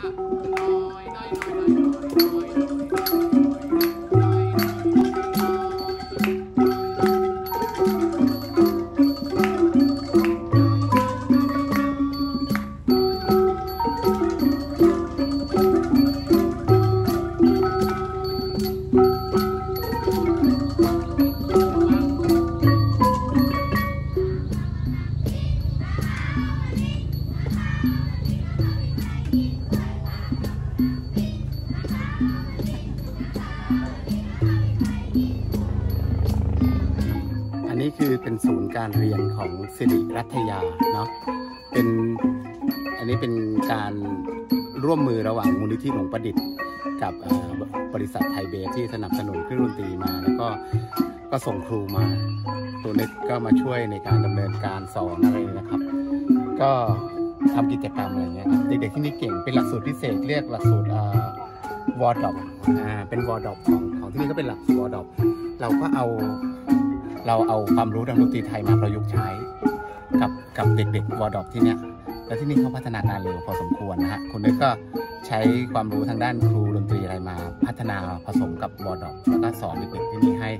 いないないないないない นี้คือเป็นศูนย์การเรียนของสิริรัตยาเนาะเป็นอันนี้เป็นการร่วมมือระหว่างมูลนิธิหลวงประดิษฐ์ กับบริษัทไทยเบสที่สนับสนุนเครื่องดนตรีมา แล้วก็ก็ส่งครูมาตัวเน็ตก็มาช่วยในการดำเนินการสอนอะไรนะครับ ก็ทำกิจกรรมอะไรเงี้ยครับเด็กๆที่นี่เก่งเป็นหลักสูตรพิเศษเรียกหลักสูตรวอร์ดอปอ่าเป็น Waldorf ของของที่นี่ก็เป็นหลัก Waldorf เราก็เอา เราเอาความรู้ทางดนตรีไทยมาประยุกต์ใช้ กับกับเด็กๆ Waldorf ที่เนี้ยแล้วที่นี่เขาพัฒนาการเร็วพอสมควรนะฮะคนนี้ก็ใช้ความรู้ทางด้านครูดนตรีอะไรมา พัฒนาผสมกับ Waldorf แล้วก็สอนเด็กๆที่นี่ให้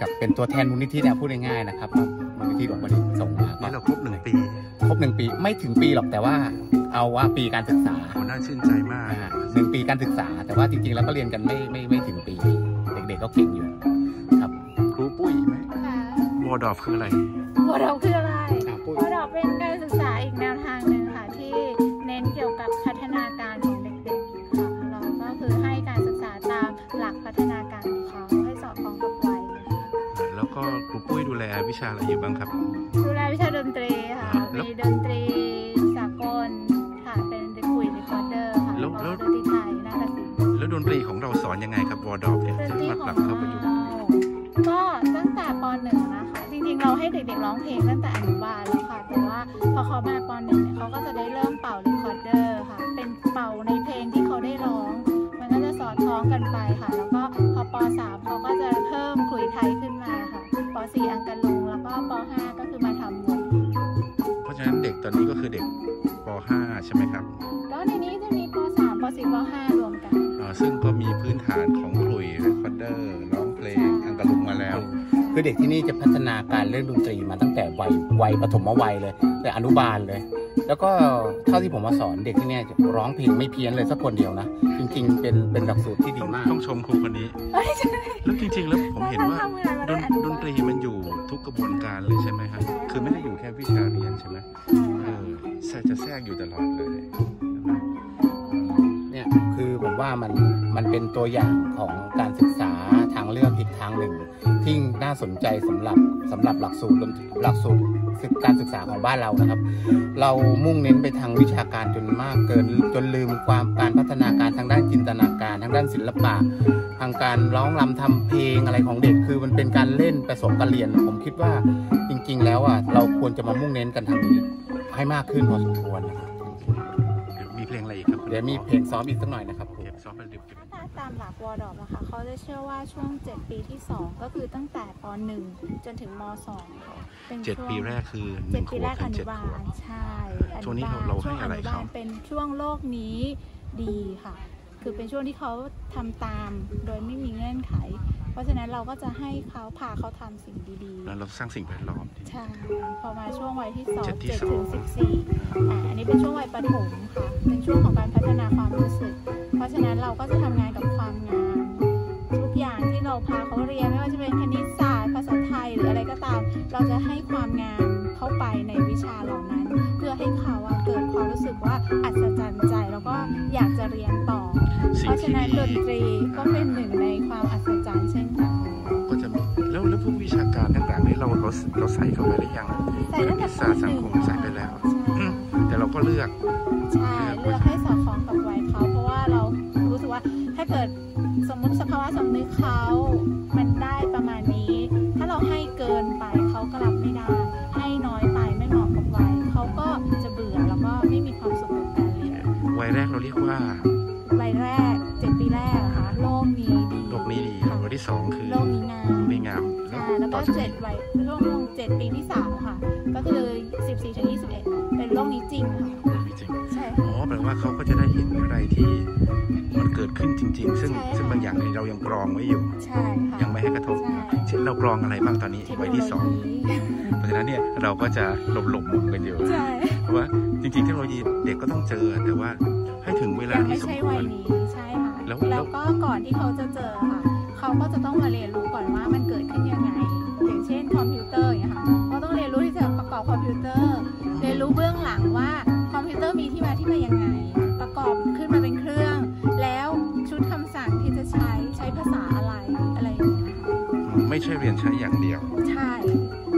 กับเป็นตัวแทนมูลนิธิเนี่ยพูดง่ายๆนะครับมูลนิธิหลวงบดินทร์ส่งมาก็นี่เราครบหนึ่งปีครบหนึ่งปีไม่ถึงปีหรอกแต่ว่าเอาว่าปีการศึกษาโหน่าชื่นใจมากอ่าหนึ่งปีการศึกษา แต่ว่าจริงๆแล้วก็เรียนกันไม่ไม่ไม่ถึงปี เด็กๆก็เก่งอยู่ ดอฟคืออะไรวอร์ดอคืออะไรอ่าปุ้ยวอร์ดอเป็นการศึกษาอีกแนวทางหนึ่งค่ะที่เน้นเกี่ยวกับพัฒนาการของเด็กๆค่ะเราก็คือให้การศึกษาตามหลักพัฒนาการของเขาให้สอดคล้องกับวัยแล้วก็ครูปุ้ยดูแลวิชาอะไรอยู่บ้างครับ ดูแลวิชาดนตรีค่ะแล้วมีดนตรีสากลค่ะเป็นเด็กคุยเรคคอร์เดอร์ค่ะแล้แล้ววแล้ก็วดนตรีไทยนาฏศิลป์แล้วดนตรีของเราสอนยังไงครับวอร์ดอฟเนี่ยดนจะตรีมาขปอรับงเข้าประยุกต์เราก็ตั้งแต่ป .1 นะคะจริงๆ เราให้เด็กๆร้องเพลงตั้งแต่อนุบาลแล้วค่ะ แต่ว่าพอเขามาป .1 เนี่ยเขาก็จะได้เริ่มเป่าเรคคอร์เดอร์ค่ะ เป็นเป่าในเพลงที่เขาได้ร้อง มันก็จะสอดคล้องกันไปค่ะ แล้วก็พอป .3 เขาก็จะเพิ่มขลุ่ยไทยขึ้นมาค่ะป .4 อังกะลุงแล้วก็ป .5 ก็คือมาทำวงเพราะฉะนั้นเด็กตอนนี้ก็คือเด็กป .5 ใช่ไหมครับแล้วในนี้จะมีป .3 ป .4 ป .5 รวมกันอ่าซึ่งก็มีพื้นฐานของคลุยเรคคอร์เดอร์ร้อง เพลงอังกะลุงมาแล้ว คือเด็กที่นี่จะพัฒนาการเรื่องดนตรีมาตั้งแต่วัยวัยปฐมวัยเลย แต่อนุบาลเลย แล้วก็เท่าที่ผมมาสอนเด็กที่เนี่ยจะร้องเพลงไม่เพี้ยนเลยสักคนเดียวนะ จริง ๆ เป็นเป็นหลักสูตรที่ดีต้องมาก ต้องชมครูคนนี้แล้วจริง ๆ แล้วผมเห็นว่าดนดนตรีมันอยู่ทุกกระบวนการเลยใช่ไหมครับคือไม่ได้อยู่แค่วิชาเรียนใช่ไหมเออแทรกจะแทรกอยู่ตลอดเลยเนี่ยคือผมว่ามันมันเป็นตัวอย่างของการศึกษา ทางเลือกอีกทางหนึ่ง ที่น่าสนใจสำหรับสำหรับหลักสูตรหลักสูตรการศึกษาของบ้านเรานะครับ เรามุ่งเน้นไปทางวิชาการจนมากเกิน จนลืมความการพัฒนาการทางด้านจินตนาการ ทางด้านศิลปะ ทางการร้องรำทำเพลงอะไรของเด็กคือมันเป็นการเล่นผสมการเรียน ผมคิดว่าจริง ๆ แล้วอะเราควรจะมามุ่งเน้นกันทางนี้ให้มากขึ้นพอสมควรนะครับ มีเพลงอะไรอีกครับเดี๋ยวมีเพลงซ้อมอีกสักหน่อยนะครับครู เก็บซ้อมไปเดี๋ยวเก็บ ถ้าตามหลักวอร์ดอปนะคะเขาจะเชื่อว่าช่วง 7 ปีที่ 2 ก็คือตั้งแต่ป .1 จนถึงม .2 ค่ะเป็นเจ็ดช่วงปีแรกคือหเจ็นึ่ดงขปีวแรบกถึองนุเจ็ดบาขวลบใช่ช่วงนี้อนุบลเราให้ช่วงอะไรนุบาเขาลเป็นช่วงโลกนี้ดีค่ะ คือเป็นช่วงที่เขาทำตามโดยไม่มีเงื่อนไข เพราะฉะนั้นเราก็จะให้เขาพาเขาทำสิ่งดีแล้วเราสร้างสิ่งแวดล้อมๆใช่พอมาช่วงวัยที่2เจ็ดที่7สองถึง14อ่าอันนี้เป็นช่วงวัยประถมค่ะ เป็นช่วงของการพัฒนาความรู้สึก เพราะฉะนั้นเราก็จะทำงานกับความงามทุกอย่างที่เราพาเขาเรียนไม่ว่าจะเป็นคณิตศาสตร์ ภาษาไทยหรืออะไรก็ตาม เราจะให้ ที่นั้นดีดนตรีก็เป็นหนึ่งในความอัศจรรย์เช่นกันก็จะมีแล้วแล้วพวกวิชาการต่างๆนี่เราเราเราใส่เข้าไปหรือยังใส่ตั้งแต่ศาสตร์สังคมใส่ไปแล้วอืมแต่เราก็เลือกใช่เลือกให้สอดคล้องกับวัยเขาเพราะว่าเรารู้สึกว่าถ้าเกิดสมมติสภาวะสำนึกเขามันได้ประมาณนี้ ถ้าเราให้เกินไปเขาก็รับไม่ได้ ให้น้อยไปไม่เหมาะกับวัยเขาก็จะเบื่อแล้วก็ไม่มีความสุขกับการเรียนวัยแรกเราเรียกว่าวัยแรก สองคือโลกนี้งามไม่งามใช่แล้วก็ต่อจากเจ็นี้ดวัยช่วงเจ็ดปีที่สามค่ะ ก็คือสิบสี่ถึงยี่สิบเอ็ดเป็นโลกนี้จริงค่ะมีจริง ใช่อ๋อแปลว่าเขาก็จะได้เห็นอะไรที่ริง ๆ ซึ่งใช่ค่ะ ซึ่งบางอย่างเนี่ยเรายังกรองไว้อยู่ ใช่ค่ะ ยังไม่ให้กระทบ ใช่ เช่นเรากรองอะไรบ้างตอนนี้เทคโนไว้โลที่สองยีเพราะฉะนั้นเนี่ยเราก็จะหลบหลบๆมุมกันอยู่ ใช่เพราะว่าจริงๆเทคโนโลยีเด็กก็ต้องเจอ แต่ว่าให้ถึงเวลายังที่ไม่สมใช่คววัรยนี้ใช่ค่ะแล้ว แล้วก็ก่อนที่เขาจะเจอค่ะ เขาก็จะต้องมาเรียนรู้ก่อนว่ามันเกิดขึ้นยังไง อย่างเช่นคอมพิวเตอร์อย่างเงี้ยค่ะเขาต้องเรียนรู้ที่จะประกอบคอมพิวเตอร์ เรียนรู้เบื้องหลังว่าคอมพิวเตอร์มีที่มาที่ไปยังไง ประกอบขึ้นมาเป็นเครื่อง แล้วชุดคำสั่งที่จะใช้ใช้ภาษาอะไรอะไรอย่างเงี้ยค่ะไม่ใช่เรียนใช้อย่างเดียว ใช่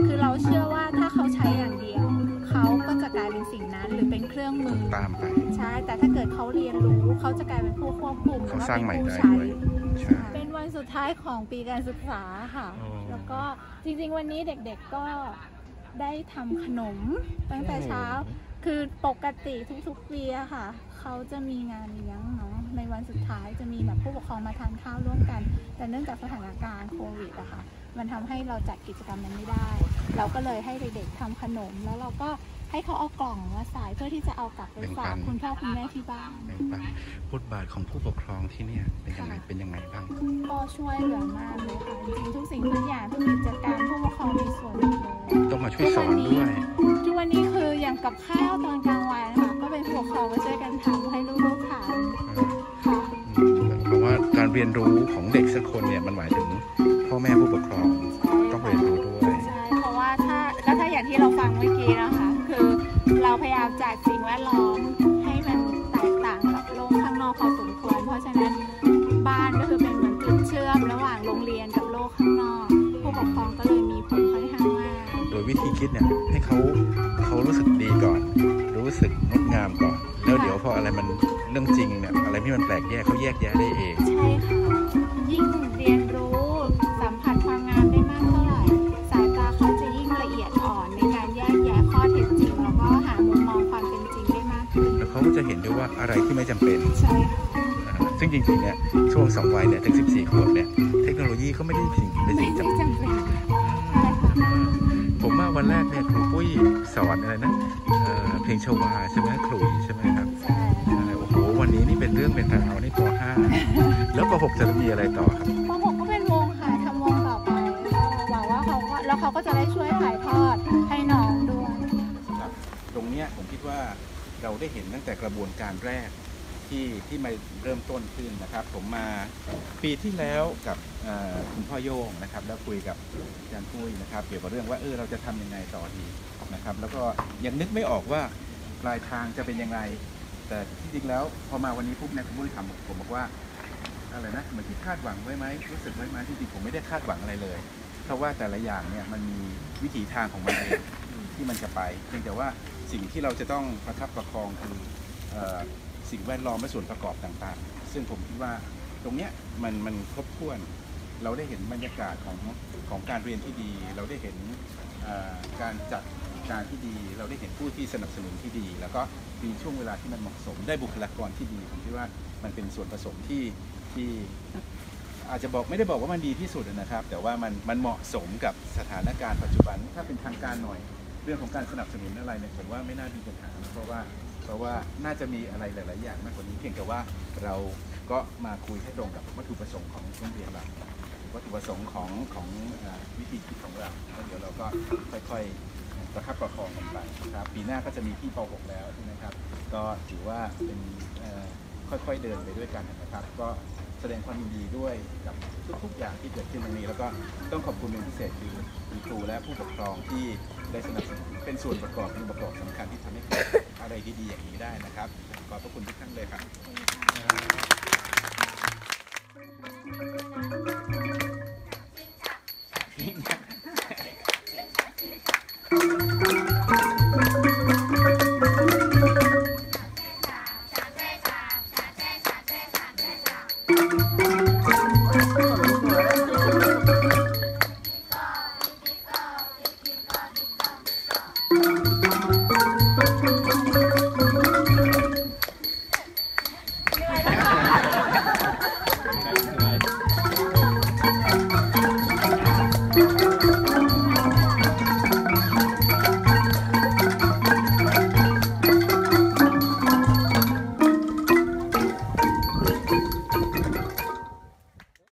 คือเราเชื่อว่าถ้าเขาใช้อย่างเดียว เขาก็จะกลายเป็นสิ่งนั้นหรือเป็นเครื่องมือตามไปใช่แต่ถ้าเกิดเขาเรียนรู้เขาจะกลายเป็นผู้ควบคุมเขาสร้างใหม่ได้แล้วก็ด้วยเป็นผู้ใช่ใช้เป็น วันสุดท้ายของปีการศึกษาค่ะอ๋อแล้วก็จริงๆ วันนี้เด็กๆก็ได้ทำขนมตั้งแต่เช้า คือปกติทุกๆปีอะค่ะ เขาจะมีงานเลี้ยงเนาะ ในวันสุดท้ายจะมีแบบผู้ปกครองมาทานข้าวร่วมกัน แต่เนื่องจากสถานการณ์โควิดอะค่ะ มันทำให้เราจัดกิจกรรมนั้นไม่ได้ เราก็เลยให้เด็กๆทำขนม แล้วเราก็ ให้เขาเอากล่องมาใส่เพื่อที่จะเอากลับไปฝากคุณพ่อคุณแม่ที่บ้านในปะบทบาทของผู้ปกครองที่เนี่ยเป็นยังไงค่ะเป็นยังไงบ้างก็ช่วยเหลือมากเลยค่ะจริงๆทุกสิ่งทุกอย่างทุกกิจการผู้ปกครองมีส่วนหมดเลยต้องมาช่วยสอนด้วยทุกวันนี้คืออย่างกับข้าวตอนกลางวันค่ะก็เป็นผู้ปกครองมาช่วยกันทำให้ลูกๆทานค่ะเพราะว่าการเรียนรู้ของเด็กสักคนเนี่ยมันหมายถึงพ่อแม่ผู้ปกครอง เนี่ยให้เขาเขารู้สึกดีก่อน รู้สึกงดงามก่อน แล้วเดี๋ยวพออะไรมันเรื่องจริงเนี่ยอะไรที่มันแปลกแยกเขาแยกแยะได้เอง ใช่ค่ะ ยิ่งเรียนรู้สัมผัสความงามได้มากเท่าไหร่ สายตาเขาจะยิ่งละเอียดอ่อนในการแยกแยะข้อเท็จจริง แล้วก็หามุมมองความเป็นจริงได้มากขึ้นแล้วเขาก็จะเห็นด้วยว่าอะไรที่ไม่จำเป็น ใช่ค่ะอ่าซึ่งจริงๆเนี่ยช่วงสองวัยเนี่ยถึง 14 ขวบเนี่ยเทคโนโลยีเขาไม่ได้สิ่งเป็นไม่สิ่งได้จำเป็น ว่าวันแรกเนี่ยครูปุ้ยสอนอะไรนะเอ่อเพลงชวาใช่ไหมขลุ่ยใช่ไหมครับใช่ใช่โอ้โหวันนี้นี่เป็นเรื่องเป็นราวนี่ป .5 แล้วป .6 จะมีอะไรต่อครับป .6 ก็เป็นวงค่ะทำวงต่อไปหวังว่าเขาก็แล้วเขาก็จะได้ช่วยถ่ายทอดให้น้องด้วยครับตรงเนี้ยผมคิดว่าเราได้เห็นตั้งแต่กระบวนการแรก ที่ที่มาเริ่มต้นขึ้นนะครับ ผมมาปีที่แล้วกับคุณพ่อโยงนะครับ แล้วคุยกับอาจารย์ปุ้ยนะครับ เกี่ยวกับเรื่องว่าเออเราจะทำยังไงต่อดีนะครับ แล้วก็ยังนึกไม่ออกว่าปลายทางจะเป็นยังไง แต่ที่จริงแล้วพอมาวันนี้ปุ๊บเนี่ยคุณปุ้ยถามผมบอกว่าอะไรนะเหมือนที่คาดหวังไว้ไหมรู้สึกไว้ไหมที่จริงผมไม่ได้คาดหวังอะไรเลย เพราะว่าแต่ละอย่างเนี่ยมันมีวิถีทางของมันเองที่มันจะไปเพียงแต่ว่าสิ่งที่เราจะต้องประคับประคองคือ สิ่งแวดล้อมและส่วนประกอบต่างๆ ซึ่งผมคิดว่าตรงเนี้ยมันมันครบถ้วน เราได้เห็นบรรยากาศของของการเรียนที่ดี เราได้เห็นการจัดการที่ดี เราได้เห็นผู้ที่สนับสนุนที่ดี แล้วก็มีช่วงเวลาที่มันเหมาะสม ได้บุคลากรที่ดีผมคิดว่ามันเป็นส่วนผสมที่ที่อาจจะบอกไม่ได้บอกว่ามันดีที่สุดนะครับ แต่ว่ามันมันเหมาะสมกับสถานการณ์ปัจจุบันถ้าเป็นทางการหน่อย เรื่องของการสนับสนุนอะไรเนี่ยผมว่าไม่น่ามีปัญหาเพราะว่า เพราะว่าน่าจะมีอะไรหลาย ๆ อย่างมากกว่านี้เพียงแต่ว่าเราก็มาคุยให้ตรงกับวัตถุประสงค์ของโรงเรียนเราวัตถุประสงค์ของของวิธีคิดของเราแล้วเดี๋ยวเราก็ค่อยๆประคับประคองกันไปนะครับปีหน้าก็จะมีที่ป .6 แล้วใช่ไหมครับ ก็ถือว่าเป็นค่อยๆเดินไปด้วยกันนะครับ ก็ แสดงความยินดีด้วยกับทุกๆอย่างที่เกิดขึ้นวันนี้ แล้วก็ต้องขอบคุณเป็นพิเศษคือคุณครูและผู้ปกครองที่ได้สนับสนุนเป็นส่วนประกอบเป็นประกอบสำคัญที่ทำให้เกิดอะไรดีๆอย่างนี้ได้นะครับ ขอบพระคุณทุกท่านเลยครับ